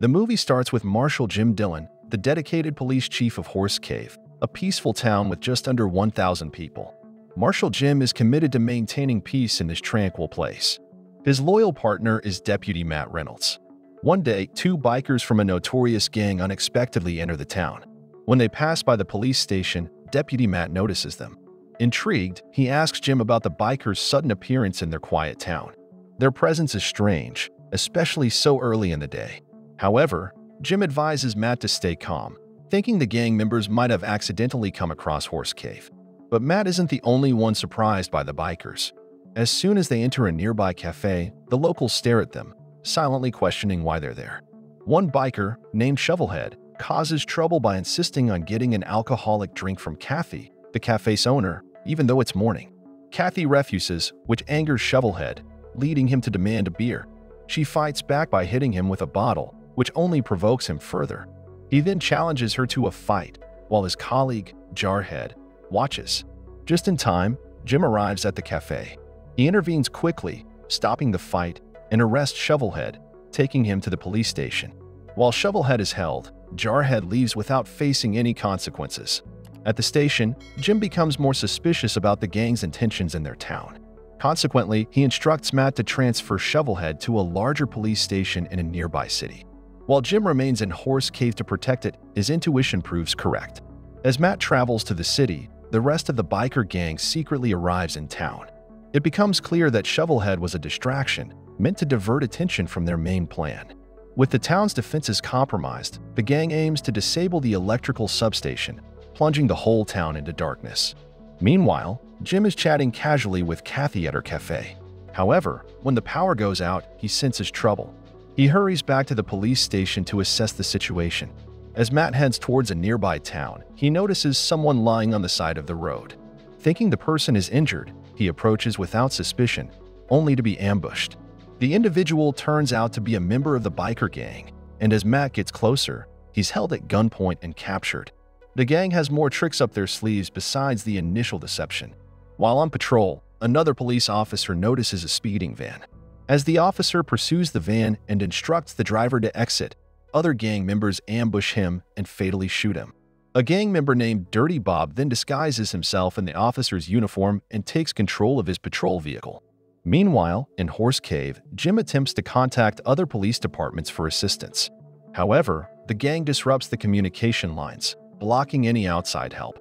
The movie starts with Marshal Jim Dillon, the dedicated police chief of Horse Cave, a peaceful town with just under 1,000 people. Marshal Jim is committed to maintaining peace in this tranquil place. His loyal partner is Deputy Matt Reynolds. One day, two bikers from a notorious gang unexpectedly enter the town. When they pass by the police station, Deputy Matt notices them. Intrigued, he asks Jim about the bikers' sudden appearance in their quiet town. Their presence is strange, especially so early in the day. However, Jim advises Matt to stay calm, thinking the gang members might have accidentally come across Horse Cave. But Matt isn't the only one surprised by the bikers. As soon as they enter a nearby cafe, the locals stare at them, silently questioning why they're there. One biker, named Shovelhead, causes trouble by insisting on getting an alcoholic drink from Kathy, the cafe's owner, even though it's morning. Kathy refuses, which angers Shovelhead, leading him to demand a beer. She fights back by hitting him with a bottle, which only provokes him further. He then challenges her to a fight, while his colleague, Jarhead, watches. Just in time, Jim arrives at the cafe. He intervenes quickly, stopping the fight, and arrests Shovelhead, taking him to the police station. While Shovelhead is held, Jarhead leaves without facing any consequences. At the station, Jim becomes more suspicious about the gang's intentions in their town. Consequently, he instructs Matt to transfer Shovelhead to a larger police station in a nearby city. While Jim remains in Horse Cave to protect it, his intuition proves correct. As Matt travels to the city, the rest of the biker gang secretly arrives in town. It becomes clear that Shovelhead was a distraction, meant to divert attention from their main plan. With the town's defenses compromised, the gang aims to disable the electrical substation, plunging the whole town into darkness. Meanwhile, Jim is chatting casually with Kathy at her cafe. However, when the power goes out, he senses trouble. He hurries back to the police station to assess the situation. As Matt heads towards a nearby town, he notices someone lying on the side of the road. Thinking the person is injured, he approaches without suspicion, only to be ambushed. The individual turns out to be a member of the biker gang, and as Matt gets closer, he's held at gunpoint and captured. The gang has more tricks up their sleeves besides the initial deception. While on patrol, another police officer notices a speeding van. As the officer pursues the van and instructs the driver to exit, other gang members ambush him and fatally shoot him. A gang member named Dirty Bob then disguises himself in the officer's uniform and takes control of his patrol vehicle. Meanwhile, in Horse Cave, Jim attempts to contact other police departments for assistance. However, the gang disrupts the communication lines, blocking any outside help.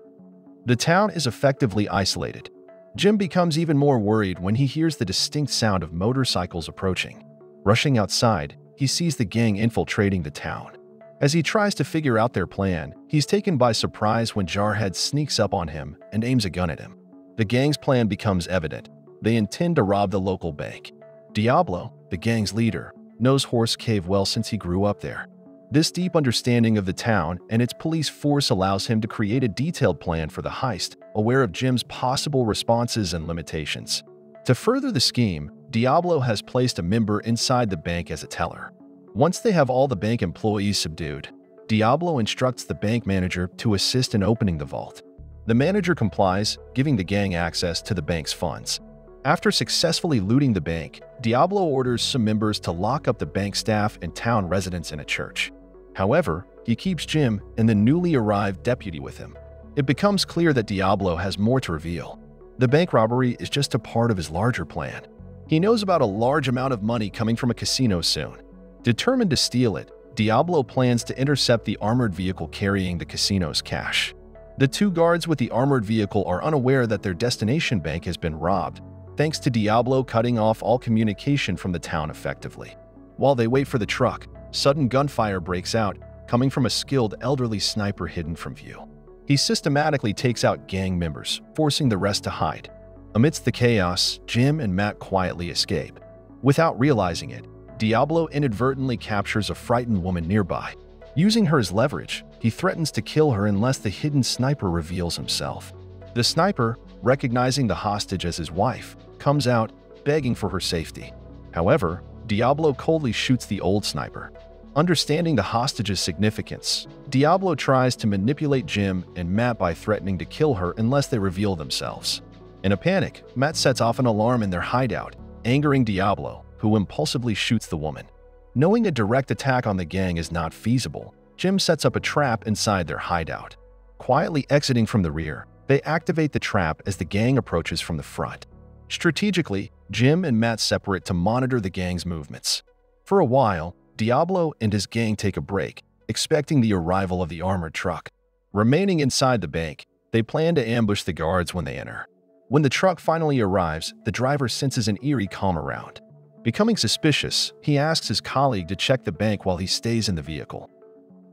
The town is effectively isolated, Jim becomes even more worried when he hears the distinct sound of motorcycles approaching. Rushing outside, he sees the gang infiltrating the town. As he tries to figure out their plan, he's taken by surprise when Jarhead sneaks up on him and aims a gun at him. The gang's plan becomes evident. They intend to rob the local bank. Diablo, the gang's leader, knows Horse Cave well since he grew up there. This deep understanding of the town and its police force allows him to create a detailed plan for the heist, aware of Jim's possible responses and limitations. To further the scheme, Diablo has placed a member inside the bank as a teller. Once they have all the bank employees subdued, Diablo instructs the bank manager to assist in opening the vault. The manager complies, giving the gang access to the bank's funds. After successfully looting the bank, Diablo orders some members to lock up the bank staff and town residents in a church. However, he keeps Jim and the newly arrived deputy with him. It becomes clear that Diablo has more to reveal. The bank robbery is just a part of his larger plan. He knows about a large amount of money coming from a casino soon. Determined to steal it, Diablo plans to intercept the armored vehicle carrying the casino's cash. The two guards with the armored vehicle are unaware that their destination bank has been robbed, thanks to Diablo cutting off all communication from the town effectively. While they wait for the truck, Sudden gunfire breaks out, coming from a skilled elderly sniper hidden from view. He systematically takes out gang members, forcing the rest to hide. Amidst the chaos, Jim and Matt quietly escape. Without realizing it, Diablo inadvertently captures a frightened woman nearby. Using her as leverage, he threatens to kill her unless the hidden sniper reveals himself. The sniper, recognizing the hostage as his wife, comes out, begging for her safety. However, Diablo coldly shoots the old sniper. Understanding the hostage's significance, Diablo tries to manipulate Jim and Matt by threatening to kill her unless they reveal themselves. In a panic, Matt sets off an alarm in their hideout, angering Diablo, who impulsively shoots the woman. Knowing a direct attack on the gang is not feasible, Jim sets up a trap inside their hideout. Quietly exiting from the rear, they activate the trap as the gang approaches from the front. Strategically, Jim and Matt separate to monitor the gang's movements. For a while, Diablo and his gang take a break, expecting the arrival of the armored truck. Remaining inside the bank, they plan to ambush the guards when they enter. When the truck finally arrives, the driver senses an eerie calm around. Becoming suspicious, he asks his colleague to check the bank while he stays in the vehicle.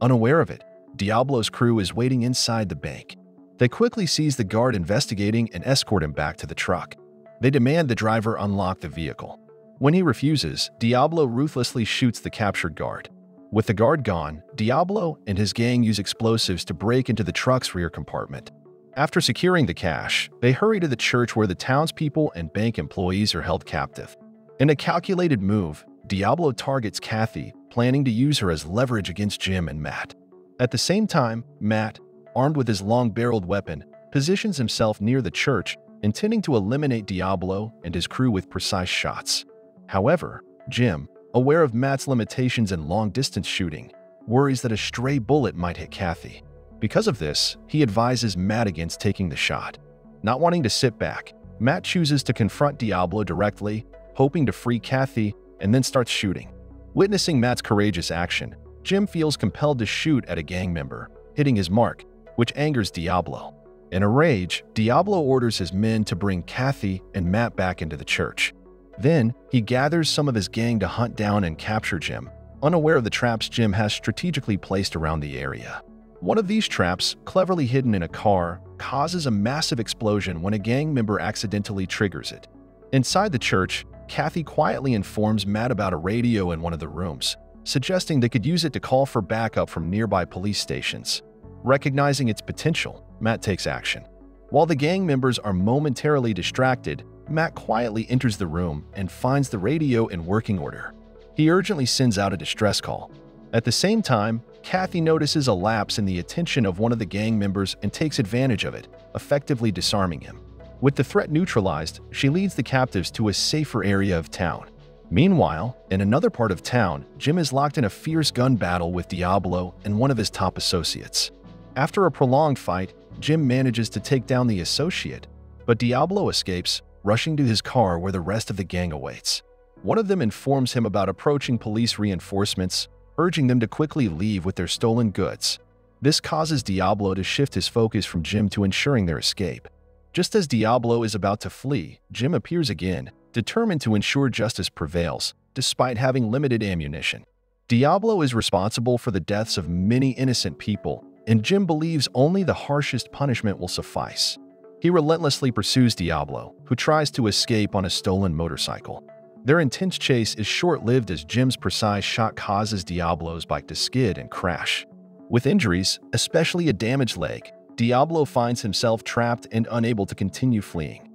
Unaware of it, Diablo's crew is waiting inside the bank. They quickly seize the guard investigating and escort him back to the truck. They demand the driver unlock the vehicle. When he refuses, Diablo ruthlessly shoots the captured guard. With the guard gone, Diablo and his gang use explosives to break into the truck's rear compartment. After securing the cash, they hurry to the church where the townspeople and bank employees are held captive. In a calculated move, Diablo targets Kathy, planning to use her as leverage against Jim and Matt. At the same time, Matt, armed with his long-barreled weapon, positions himself near the church, intending to eliminate Diablo and his crew with precise shots. However, Jim, aware of Matt's limitations in long-distance shooting, worries that a stray bullet might hit Kathy. Because of this, he advises Matt against taking the shot. Not wanting to sit back, Matt chooses to confront Diablo directly hoping to free Kathy, and then starts shooting. Witnessing Matt's courageous action, Jim feels compelled to shoot at a gang member, hitting his mark, which angers Diablo. In a rage, Diablo orders his men to bring Kathy and Matt back into the church. Then, he gathers some of his gang to hunt down and capture Jim, unaware of the traps Jim has strategically placed around the area. One of these traps, cleverly hidden in a car, causes a massive explosion when a gang member accidentally triggers it. Inside the church, Kathy quietly informs Matt about a radio in one of the rooms, suggesting they could use it to call for backup from nearby police stations. Recognizing its potential, Matt takes action. While the gang members are momentarily distracted, Matt quietly enters the room and finds the radio in working order. He urgently sends out a distress call. At the same time, Kathy notices a lapse in the attention of one of the gang members and takes advantage of it, effectively disarming him. With the threat neutralized, she leads the captives to a safer area of town. Meanwhile, in another part of town, Jim is locked in a fierce gun battle with Diablo and one of his top associates. After a prolonged fight, Jim manages to take down the associate, but Diablo escapes, rushing to his car where the rest of the gang awaits. One of them informs him about approaching police reinforcements, urging them to quickly leave with their stolen goods. This causes Diablo to shift his focus from Jim to ensuring their escape. Just as Diablo is about to flee, Jim appears again, determined to ensure justice prevails, despite having limited ammunition. Diablo is responsible for the deaths of many innocent people, and Jim believes only the harshest punishment will suffice. He relentlessly pursues Diablo, who tries to escape on a stolen motorcycle. Their intense chase is short-lived as Jim's precise shot causes Diablo's bike to skid and crash. With injuries, especially a damaged leg, Diablo finds himself trapped and unable to continue fleeing.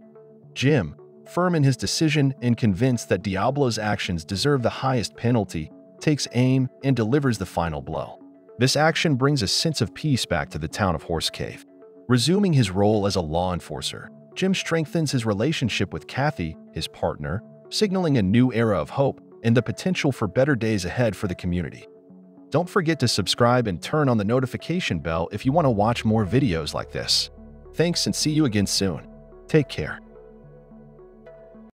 Jim, firm in his decision and convinced that Diablo's actions deserve the highest penalty, takes aim and delivers the final blow. This action brings a sense of peace back to the town of Horse Cave. Resuming his role as a law enforcer, Jim strengthens his relationship with Kathy, his partner, signaling a new era of hope and the potential for better days ahead for the community. Don't forget to subscribe and turn on the notification bell if you want to watch more videos like this. Thanks and see you again soon. Take care.